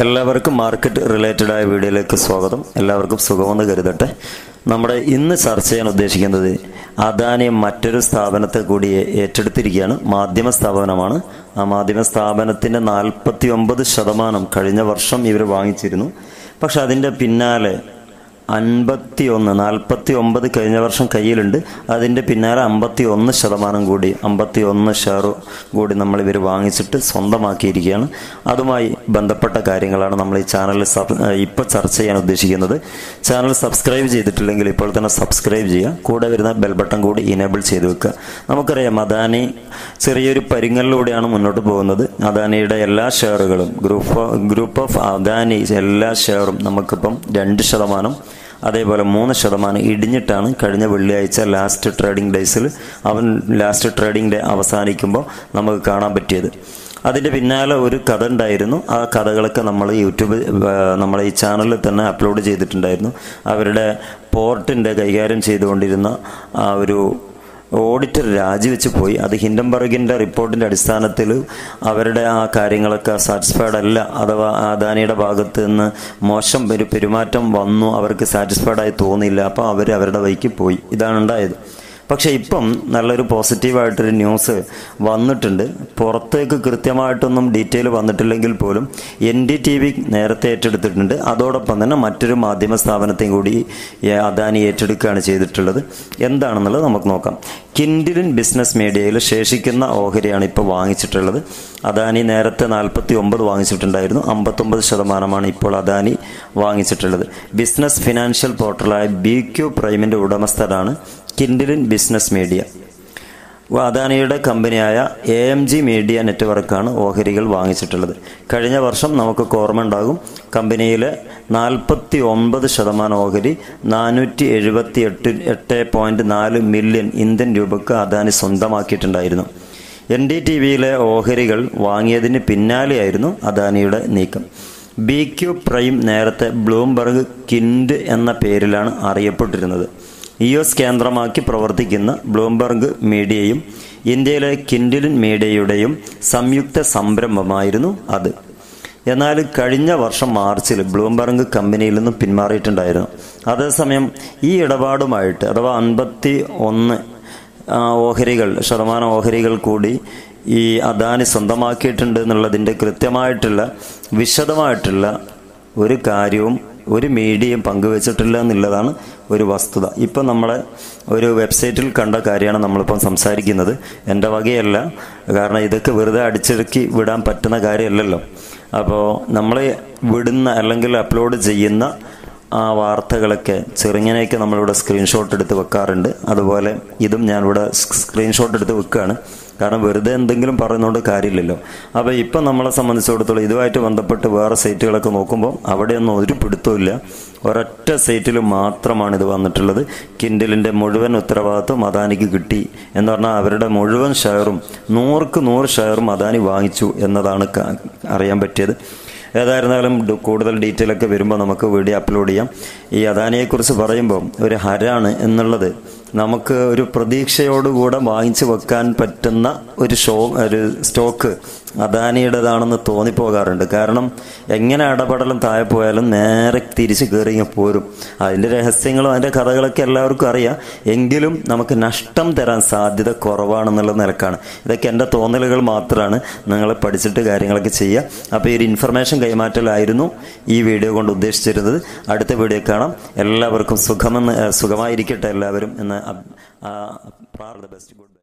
എല്ലാവർക്കും market related ആയ വീഡിയോയിലേക്ക് സ്വാഗതം. എല്ലാവർക്കും സുഖമെന്ന് കരുതട്ടെ. നമ്മുടെ ഇന്ന് ചർച്ച ചെയ്യാൻ ഉദ്ദേശിക്കുന്നത് അദാനി മറ്റൊരു സ്ഥാപനത്തെ കൂടി ഏറ്റെടുത്തിരിക്കുകയാണ്. മാധ്യമ സ്ഥാപനമാണ്. ആ മാധ്യമ സ്ഥാപനത്തിന്റെ നാൽപ്പത്തി ഒമ്പത് ശതമാനം കഴിഞ്ഞ വർഷം ഇവർ വാങ്ങിച്ചിരുന്നു. പക്ഷെ അതിന്റെ പിന്നാലെ അൻപത്തി ഒന്ന് നാൽപ്പത്തി ഒമ്പത് കഴിഞ്ഞ വർഷം കയ്യിലുണ്ട്. അതിന്റെ പിന്നാലെ അമ്പത്തി ഒന്ന് ശതമാനം കൂടി അമ്പത്തി ഒന്ന് ഷെയർ കൂടി നമ്മൾ ഇവർ വാങ്ങിച്ചിട്ട് സ്വന്തമാക്കിയിരിക്കുകയാണ്. അതുമായി ബന്ധപ്പെട്ട കാര്യങ്ങളാണ് നമ്മൾ ഈ ചാനലിൽ സബ് ഇപ്പോൾ ചർച്ച ചെയ്യാൻ ഉദ്ദേശിക്കുന്നത്. ചാനൽ സബ്സ്ക്രൈബ് ചെയ്തിട്ടില്ലെങ്കിൽ ഇപ്പോൾ തന്നെ സബ്സ്ക്രൈബ് ചെയ്യുക. കൂടെ വരുന്ന ബെൽ ബട്ടൺ കൂടി ഇനേബിൾ ചെയ്ത് വെക്കുക. നമുക്കറിയാം അദാനി ചെറിയൊരു പരിങ്ങലിലൂടെയാണ് മുന്നോട്ട് പോകുന്നത്. അദാനിയുടെ എല്ലാ ഷെയറുകളും ഗ്രൂപ്പ് ഗ്രൂപ്പ് ഓഫ് അദാനി എല്ലാ ഷെയറും നമുക്കിപ്പം രണ്ട് ശതമാനം അതേപോലെ മൂന്ന് ശതമാനം ഇടിഞ്ഞിട്ടാണ് കഴിഞ്ഞ വെള്ളിയാഴ്ച ലാസ്റ്റ് ട്രേഡിംഗ് ഡേയ്സിൽ അവൻ ലാസ്റ്റ് ട്രേഡിംഗ് ഡേ അവസാനിക്കുമ്പോൾ നമുക്ക് കാണാൻ പറ്റിയത്. അതിന്റെ പിന്നാലെ ഒരു കഥ ഉണ്ടായിരുന്നു. ആ കഥകളൊക്കെ നമ്മൾ യൂട്യൂബ് നമ്മളെ ഈ ചാനലിൽ തന്നെ അപ്ലോഡ് ചെയ്തിട്ടുണ്ടായിരുന്നു. അവരുടെ പോർട്ടിന്റെ കൈകാര്യം ചെയ്തുകൊണ്ടിരുന്ന ആ ഒരു ഓഡിറ്റർ രാജിവെച്ച് പോയി. അത് ഹിൻഡംബർഗിന്റെ റിപ്പോർട്ടിന്റെ അടിസ്ഥാനത്തിൽ അവരുടെ ആ കാര്യങ്ങളൊക്കെ സാറ്റിസ്ഫൈഡ് അല്ല. അഥവാ അദാനിയുടെ ഭാഗത്ത് നിന്ന് മോശം ഒരു പെരുമാറ്റം വന്നു. അവർക്ക് സാറ്റിസ്ഫൈഡായി തോന്നിയില്ല. അപ്പോൾ അവർ അവരുടെ വഴിക്ക് പോയി. ഇതാണ് ഉണ്ടായത് പക്ഷേ ഇപ്പം നല്ലൊരു പോസിറ്റീവായിട്ടൊരു ന്യൂസ് വന്നിട്ടുണ്ട്. പുറത്തേക്ക് കൃത്യമായിട്ടൊന്നും ഡീറ്റെയിൽ വന്നിട്ടില്ലെങ്കിൽ പോലും എൻ ഡി ടി വി നേരത്തെ ഏറ്റെടുത്തിട്ടുണ്ട്. അതോടൊപ്പം തന്നെ മറ്റൊരു മാധ്യമ സ്ഥാപനത്തെയും കൂടി അദാനി ഏറ്റെടുക്കുകയാണ് ചെയ്തിട്ടുള്ളത്. എന്താണെന്നുള്ളത് നമുക്ക് നോക്കാം. കിൻഡിലിൻ ബിസിനസ് മീഡിയയിൽ ശേഷിക്കുന്ന ഓഹരിയാണ് ഇപ്പോൾ വാങ്ങിച്ചിട്ടുള്ളത്. അദാനി നേരത്തെ നാൽപ്പത്തി ഒമ്പത് വാങ്ങിച്ചിട്ടുണ്ടായിരുന്നു. അമ്പത്തൊമ്പത് ശതമാനമാണ് ഇപ്പോൾ അദാനി വാങ്ങിച്ചിട്ടുള്ളത്. ബിസിനസ് ഫിനാൻഷ്യൽ പോർട്ടലായ ബി ക്യു പ്രൈമിന്റെ ഉടമസ്ഥരാണ് കിൻഡിലിൻ ബിസിനസ് മീഡിയ. അദാനിയുടെ കമ്പനിയായ എ എം ജി മീഡിയ നെറ്റ്വർക്കാണ് ഓഹരികൾ വാങ്ങിച്ചിട്ടുള്ളത്. കഴിഞ്ഞ വർഷം നമുക്ക് ഓർമ്മ ഉണ്ടാകും കമ്പനിയിലെ നാൽപ്പത്തി ഒമ്പത് ശതമാനം ഓഹരി നാനൂറ്റി എഴുപത്തി എട്ട് എട്ട് പോയിന്റ് നാല് മില്യൺ ഇന്ത്യൻ രൂപക്ക് അദാനി സ്വന്തമാക്കിയിട്ടുണ്ടായിരുന്നു. എൻ ഡി ടി വിയിലെ ഓഹരികൾ വാങ്ങിയതിന് പിന്നാലെയായിരുന്നു അദാനിയുടെ നീക്കം. ബി ക്യു പ്രൈം നേരത്തെ ബ്ലൂംബർഗ് കിൻഡ് എന്ന പേരിലാണ് അറിയപ്പെട്ടിരുന്നത്. യു എസ് കേന്ദ്രമാക്കി പ്രവർത്തിക്കുന്ന ബ്ലൂംബർഗ് മീഡിയയും ഇന്ത്യയിലെ കിൻഡിലിൻ മീഡിയയുടെയും സംയുക്ത സംരംഭമായിരുന്നു അത്. എന്നാൽ കഴിഞ്ഞ വർഷം മാർച്ചിൽ ബ്ലൂംബർഗ് കമ്പനിയിൽ നിന്നും പിന്മാറിയിട്ടുണ്ടായിരുന്നു. അതേസമയം ഈ ഇടപാടുമായിട്ട് അഥവാ അൻപത്തി ഒന്ന് ഓഹരികൾ ശതമാനം ഓഹരികൾ കൂടി ഈ അദാനി സ്വന്തമാക്കിയിട്ടുണ്ട് എന്നുള്ളതിന്റെ കൃത്യമായിട്ടുള്ള വിശദമായിട്ടുള്ള ഒരു കാര്യവും ഒരു മീഡിയയും പങ്കുവച്ചിട്ടില്ല എന്നുള്ളതാണ് ഒരു വസ്തുത. ഇപ്പം നമ്മളെ ഒരു വെബ്സൈറ്റിൽ കണ്ട കാര്യമാണ് നമ്മളിപ്പം സംസാരിക്കുന്നത്. എന്റെ വകയല്ല. കാരണം ഇതൊക്കെ വെറുതെ അടിച്ചിറക്കി വിടാൻ പറ്റുന്ന കാര്യമല്ലല്ലോ. അപ്പോൾ നമ്മൾ വിടുന്ന അല്ലെങ്കിൽ അപ്ലോഡ് ചെയ്യുന്ന ആ വാർത്തകളൊക്കെ ചെറുങ്ങനെയൊക്കെ നമ്മളിവിടെ സ്ക്രീൻഷോട്ട് എടുത്ത് വെക്കാറുണ്ട്. അതുപോലെ ഇതും ഞാനിവിടെ സ്ക്രീൻഷോട്ട് എടുത്ത് വെക്കുകയാണ്. കാരണം വെറുതെ എന്തെങ്കിലും പറയുന്നതുകൊണ്ട് കാര്യമില്ലല്ലോ. അപ്പോൾ ഇപ്പം നമ്മളെ സംബന്ധിച്ചിടത്തോളം ഇതുമായിട്ട് ബന്ധപ്പെട്ട് വേറെ സൈറ്റുകളൊക്കെ നോക്കുമ്പോൾ അവിടെയൊന്നും ഒരു പിടുത്തമില്ല ഒരൊറ്റ സൈറ്റിൽ മാത്രമാണ് ഇത് വന്നിട്ടുള്ളത്. കിൻഡിലിന്റെ മുഴുവൻ ഉത്തരവാദിത്വം അദാനിക്ക് കിട്ടി എന്ന് പറഞ്ഞാൽ അവരുടെ മുഴുവൻ ഷെയറും നൂറുക്ക് നൂറ് ഷെയറും അദാനി വാങ്ങിച്ചു എന്നതാണ് അറിയാൻ പറ്റിയത്. ഏതായിരുന്നാലും കൂടുതൽ ഡീറ്റെയിൽ ഒക്കെ വരുമ്പോൾ നമുക്ക് വീഡിയോ അപ്ലോഡ് ചെയ്യാം. ഈ അദാനിയെക്കുറിച്ച് പറയുമ്പോൾ ഒരു ഹരാണ് എന്നുള്ളത് നമുക്ക് ഒരു പ്രതീക്ഷയോടുകൂടെ വാങ്ങിച്ചു വെക്കാൻ പറ്റുന്ന ഒരു ഷോ ഒരു സ്റ്റോക്ക് അദാനിയുടേതാണെന്ന് തോന്നിപ്പോകാറുണ്ട്. കാരണം എങ്ങനെ ഇടപെടലും താഴെ പോയാലും നേരെ തിരിച്ച് കയറി പോരും. അതിന്റെ രഹസ്യങ്ങളും അതിന്റെ കഥകളൊക്കെ എല്ലാവർക്കും അറിയാം. എങ്കിലും നമുക്ക് നഷ്ടം തരാൻ സാധ്യത കുറവാണെന്നുള്ള നിലക്കാണ്. ഇതൊക്കെ എന്റെ തോന്നലുകൾ മാത്രമാണ് നിങ്ങൾ പഠിച്ചിട്ട് കാര്യങ്ങളൊക്കെ ചെയ്യുക അപ്പോൾ ഈ ഒരു ഇൻഫർമേഷൻ കൈമാറ്റലായിരുന്നു ഈ വീഡിയോ കൊണ്ട് ഉദ്ദേശിച്ചിരുന്നത്. അടുത്ത വീഡിയോ കാണാം. എല്ലാവർക്കും സുഖമെന്ന് സുഖമായിരിക്കട്ടെ എല്ലാവരും എന്ന് പ്രാർ ദ ബെസ്റ്റ് ഗുഡ്